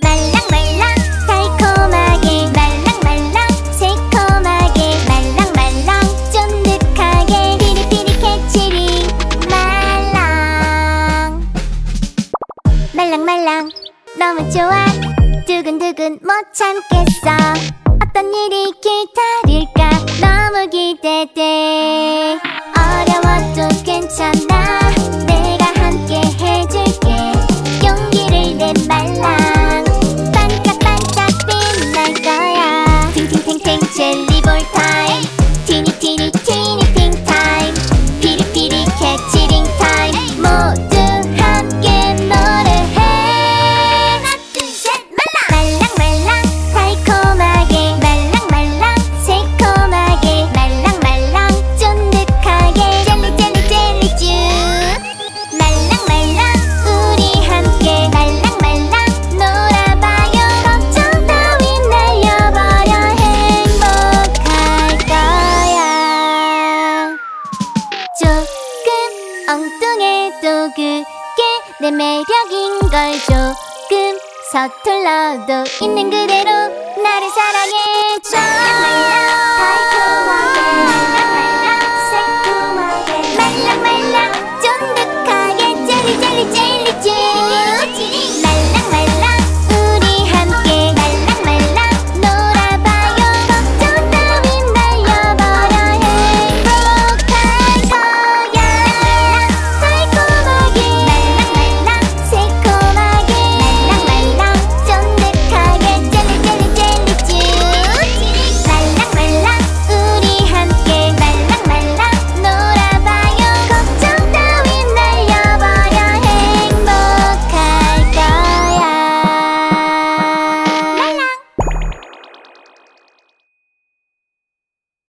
말랑말랑 달콤하게 말랑말랑 새콤하게 말랑말랑 쫀득하게 피리피리 캐치리 말랑. 말랑말랑 너무 좋아. 두근두근 못 참겠어. 어떤 일이 기다릴까? 너무 기대돼. 어려워도 괜찮아 엉뚱해도 그게 내 매력인 걸 조금 서툴러도 있는 그대로 나를 사랑해줘